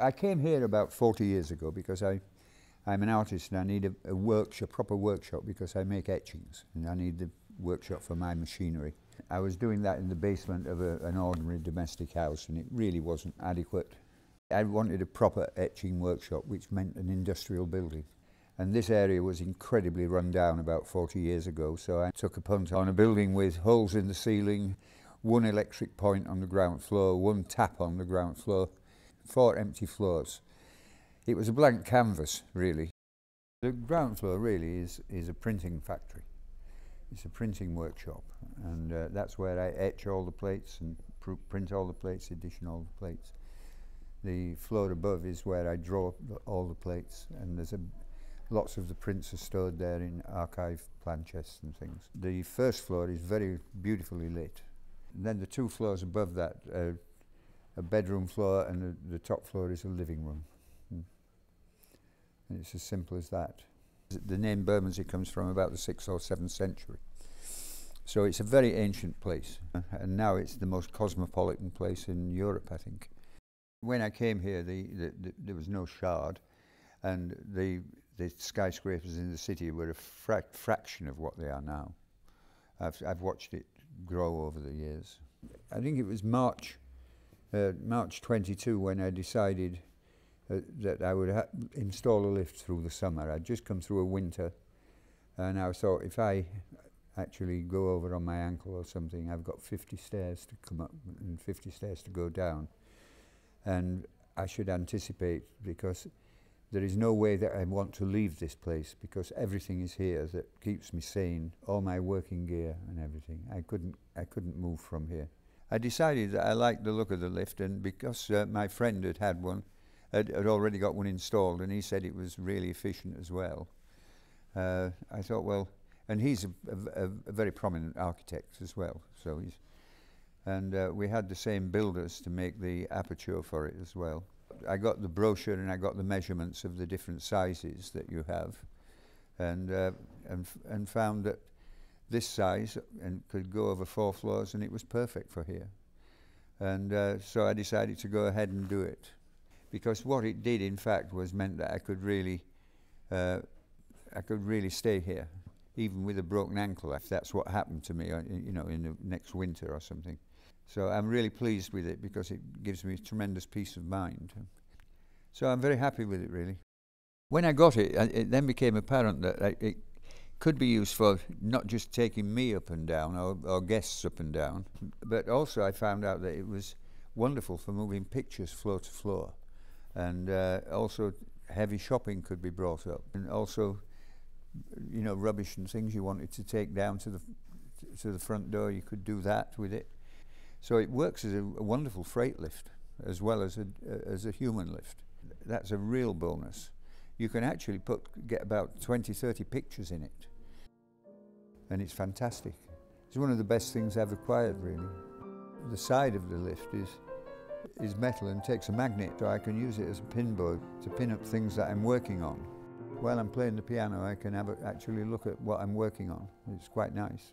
I came here about 40 years ago because I, I'm an artist and I need a, a workshop, proper workshop because I make etchings and I need the workshop for my machinery. I was doing that in the basement of a, an ordinary domestic house and it really wasn't adequate. I wanted a proper etching workshop which meant an industrial building. And this area was incredibly run down about 40 years ago, so I took a punt on a building with holes in the ceiling, one electric point on the ground floor, one tap on the ground floor, four empty floors. It was a blank canvas, really. The ground floor really is, is a printing factory. It's a printing workshop, and uh, that's where I etch all the plates and pr print all the plates, edition all the plates. The floor above is where I draw all the plates, and there's a lots of the prints are stored there in archive plan chests and things. The first floor is very beautifully lit. And then the two floors above that, uh, a bedroom floor and the, the, top floor is a living room. Mm. And it's as simple as that. The name Bermondsey comes from about the 6th or 7th century. So it's a very ancient place, and now it's the most cosmopolitan place in Europe, I think. When I came here, the, the, the, there was no shard, and the, the skyscrapers in the city were a fra fraction of what they are now. I've, I've watched it grow over the years. I think it was March, uh, March 22 when I decided uh, that I would install a lift through the summer. I'd just come through a winter and I thought if I actually go over on my ankle or something, I've got 50 stairs to come up and 50 stairs to go down. And I should anticipate because there is no way that I want to leave this place because everything is here that keeps me sane, all my working gear and everything. I couldn't, I couldn't move from here. I decided that I liked the look of the lift and because uh, my friend had had one, had, had, already got one installed and he said it was really efficient as well. Uh, I thought, well, and he's a, a, a, very prominent architect as well, so he's, and uh, we had the same builders to make the aperture for it as well. I got the brochure and I got the measurements of the different sizes that you have and, uh, and, and found that this size and could go over four floors and it was perfect for here. And uh, so I decided to go ahead and do it because what it did in fact was meant that I could really uh, I could really stay here even with a broken ankle if that's what happened to me uh, you know in the next winter or something. So I'm really pleased with it because it gives me tremendous peace of mind. So I'm very happy with it, really. When I got it, it then became apparent that it could be used for not just taking me up and down or, or guests up and down, but also I found out that it was wonderful for moving pictures floor to floor. And uh, also heavy shopping could be brought up. And also, you know, rubbish and things you wanted to take down to the, to the front door, you could do that with it. So it works as a, a wonderful freight lift as well as a, as a human lift. That's a real bonus. You can actually put get about 20, 30 pictures in it. And it's fantastic. It's one of the best things I've acquired, really. The side of the lift is, is metal and takes a magnet, so I can use it as a pin board to pin up things that I'm working on. While I'm playing the piano, I can a, actually look at what I'm working on. It's quite nice.